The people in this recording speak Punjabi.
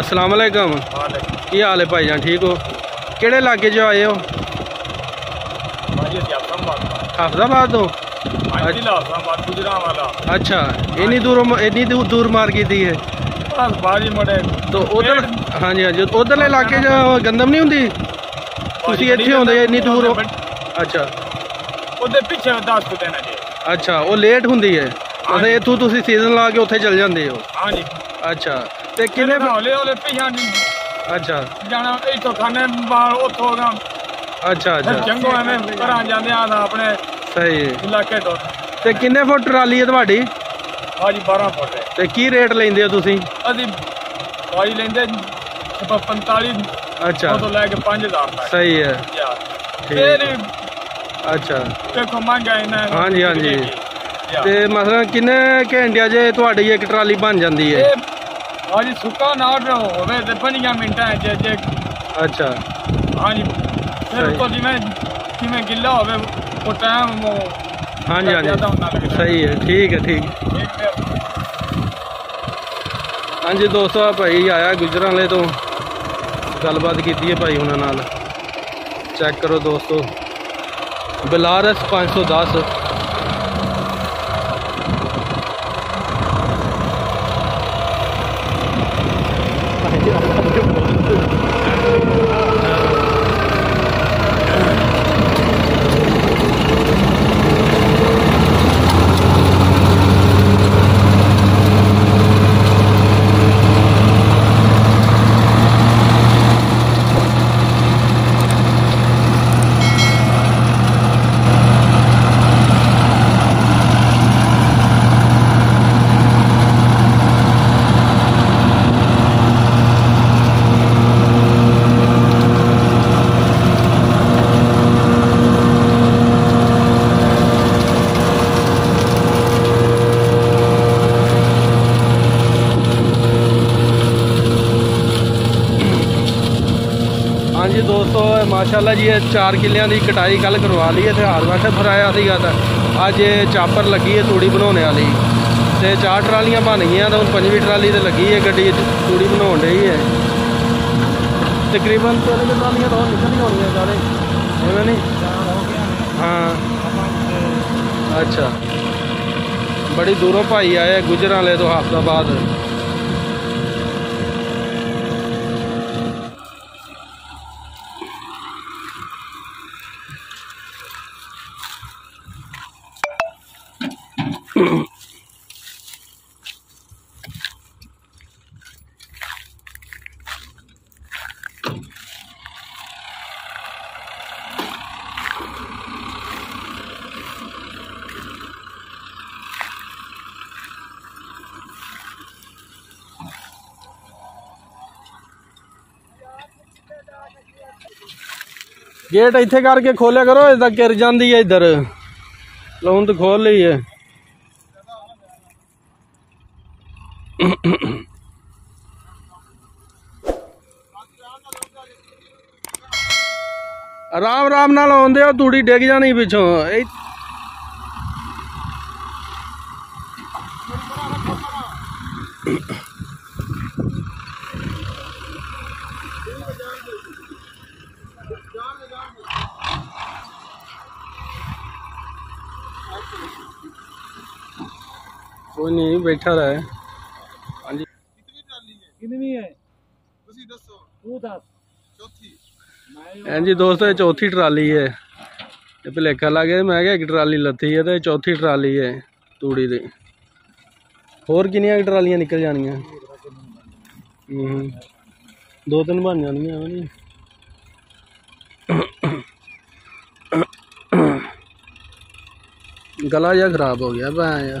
ਅਸਲਾਮ ਅਲੈਕਮ। ਕੀ ਹਾਲ ਹੈ ਭਾਈ ਜਾਨ ਠੀਕ ਹੋ? ਕਿਹੜੇ ਇਲਾਕੇ 'ਚ ਆਏ ਹੋ? ਭਾਜੀ ਹਾਫਜ਼ਾਬਾਦ ਤੋਂ। ਹਾਂਜੀ ਲਾਸਾਬਾਦ ਗੁਜਰਾਂ ਵਾਲਾ। ਅੱਛਾ ਇੰਨੀ ਦੂਰੋਂ ਇੰਨੀ ਦੂ- ਦੂਰ ਮਾਰ ਕੀਤੀ ਹੈ? ਬਸ ਬਾਜੀ ਮੜੇ। ਤੋ ਉਧਰ ਹਾਂਜੀ ਹਾਂਜੀ ਉਧਰਲੇ ਇਲਾਕੇ 'ਚ ਗੰਦਮ ਨਹੀਂ ਹੁੰਦੀ? ਤੁਸੀਂ ਇੱਥੇ ਹੁੰਦੇ ਇੰਨੀ ਦੂਰ ਅੱਛਾ। ਉਹਦੇ ਪਿੱਛੇ 10 ਕੁ ਦਿਨ ਹੈ ਜੀ ਅੱਛਾ ਉਹ ਲੇਟ ਹੁੰਦੀ ਹੈ। ਮਤਲਬ ਇੱਥੋਂ ਤੁਸੀਂ ਸੀਜ਼ਨ ਲਾ ਕੇ ਉੱਥੇ ਚਲ ਜਾਂਦੇ ਹੋ। ਹਾਂਜੀ। ਅੱਛਾ। ਤੇ ਕਿੰਨੇ ਕਿੰਨੇ ਹੌਲੇ ਹੌਲੇ ਪਿੱਛੇ ਨਹੀਂ ਅੱਛਾ। ਜਾਣਾ ਇੱਥੋਂ ਖਾਣੇ ਬਾਹਰ ਉੱਥੋਂ ਦਾ। ਅੱਛਾ ਫਿਰ ਅੱਛਾ ਚੰਗੋ ਐਵੇਂ ਘਰਾਂ ਜਾਂਦੇ ਆ ਤਾਂ ਆਪਣੇ ਸਹੀ। ਹੈ ਇਲਾਕੇ ਤੋਂ। ਤੇ ਕਿੰਨੇ ਫੁੱਟ ਟਰਾਲੀ ਹੈ ਤੁਹਾਡੀ? ਭਾਜੀ 12 ਫੁੱਟ ਹੈ। ਤੇ ਕੀ ਰੇਟ ਲੈਂਦੇ ਹੋ ਤੁਸੀਂ? ਅਸੀਂ ਭਾਜੀ ਲੈਂਦੇ ਆਪਾਂ 45 ਅੱਛਾ। ਤੋਂ ਲੈ ਕੇ 5000 ਤੱਕ। ਸਹੀ ਹੈ। ਯਾਰ ਠੀਕ। ਤੇਰੀ ਅੱਛਾ। ਦੇਖੋ ਮਹਿੰਗਾ ਇਹਨਾਂ ਨੂੰ ਹਾਂਜੀ, ਹਾਂਜੀ। ਤੇ ਮਸਲਾਂ ਕਿੰਨੇ ਘੰਟਿਆਂ 'ਚ ਤੁਹਾਡੀ ਇੱਕ ਟਰਾਲੀ ਬਣ ਜਾਂਦੀ ਹੈ? ਇਹ ਭਾਜੀ ਸੁੱਕਾ ਨਾ ਹੋਵੇ ਤੇ 5 ਮਿੰਟਾਂ ਚ ਜੇ ਅੱਛਾ। ਹਾਂਜੀ। ਸਹੀ। ਫਿਰ ਤੋਂ ਜਿਵੇਂ ਜਿਵੇਂ ਗਿੱਲਾ ਹੋਵੇ ਉਹ ਟਾਈਮ ਉਹ ਹਾਂਜੀ ਹਾਂਜੀ। ਜ਼ਿਆਦਾ ਹੁੰਦਾ ਲੱਗਦਾ ਸਹੀ ਹੈ ਠੀਕ ਹੈ ਠੀਕ। ਇੱਕ ਹਾਂਜੀ ਦੋਸਤੋ ਭਾਈ ਆਇਆ ਗੁਜਰਾਂ ਵਾਲੇ ਤੋਂ। ਗੱਲਬਾਤ ਕੀਤੀ ਹੈ ਭਾਈ ਉਹਨਾਂ ਨਾਲ। ਚੈੱਕ ਕਰੋ ਦੋਸਤੋ। ਬਲਾਰਸ 510 ਹਾਂਜੀ ਦੋਸਤੋ ਮਾਸ਼ਾਅੱਲਾ ਜੀ, ਇਹ 4 ਕਿੱਲਿਆਂ ਦੀ ਕਟਾਈ ਕੱਲ ਕਰਵਾ ਲਈ ਹੈ ਤੇ ਹਾਰਵੈਸਟਰ ਫਰਾਇਆ ਸੀਗਾ ਤਾਂ। ਅੱਜ ਇਹ ਚਾਪਰ ਲੱਗੀ ਹੈ ਤੂੜੀ ਬਣਾਉਣ ਵਾਲੀ ਤੇ ਚਾਰ ਟਰਾਲੀਆਂ ਬਣ ਗਈਆਂ, ਤਾਂ ਹੁਣ ਪੰਜਵੀਂ ਟਰਾਲੀ ਤੇ ਲੱਗੀ ਹੈ, ਗੱਡੀ 'ਚ ਤੂੜੀ ਬਣਾਉਣ ਰਹੀ ਹੈ। ਤਕਰੀਬਨ ਤਿੰਨ ਟਰਾਲੀਆਂ ਤਾਂ ਨਿਕਲ ਹੀ ਹੋਣੀਆਂ ਸਾਰੇ। ਐਵੇਂ ਨਹੀਂ? ਹਾਂ। ਅੱਛਾ। ਬੜੀ ਦੂਰੋਂ ਭਾਈ ਆਏ ਗੁਜਰਾਂ ਵਾਲੇ ਤੋਂ ਹਫ਼ਤਾ ਬਾਅਦ ਗੇਟ ਇੱਥੇ ਕਰਕੇ ਖੋਲਿਆ ਕਰੋ ਇਦਾਂ ਗਿਰ ਜਾਂਦੀ ਹੈ ਇੱਧਰ। ਲਾਉਣ ਤਾਂ ਖੋਲ ਲਈ ਹੈ। ਆਰਾਮ ਆਰਾਮ ਨਾਲ ਆਉਂਦੇ ਹੋ ਤੂੜੀ ਡਿੱਗ ਜਾਣੀ ਪਿੱਛੋਂ ਇਹ ਕੋਈ ਨਹੀਂ ਬੈਠਾ ਰਹੇ ਹਾਂਜੀ ਕਿੰਨੀ ਹੈ ਤੁਸੀਂ ਦੱਸੋ। ਤੂੰ ਦੱਸ। ਚੌਥੀ। ਹਾਂਜੀ ਦੋਸਤੋ ਇਹ ਚੌਥੀ ਟਰਾਲੀ ਹੈ। ਇਹ ਭਲੇਖਾ ਲੱਗ ਗਿਆ ਮੈਂ ਕਿਹਾ ਇੱਕ ਟਰਾਲੀ ਲੱਥੀ ਹੈ ਤੇ ਚੌਥੀ ਟਰਾਲੀ ਹੈ ਤੂੜੀ ਦੀ। ਹੋਰ ਕਿੰਨੀਆਂ ਟਰਾਲੀਆਂ ਨਿਕਲ ਜਾਣੀਆਂ? ਹੂੰ ਦੋ ਤਿੰਨ ਬਣ ਜਾਣੀਆਂ ਐਵੇਂ ਨਹੀਂ। ਗਲਾ ਜਿਹਾ ਖਰਾਬ ਹੋ ਗਿਆ ਯਾਰ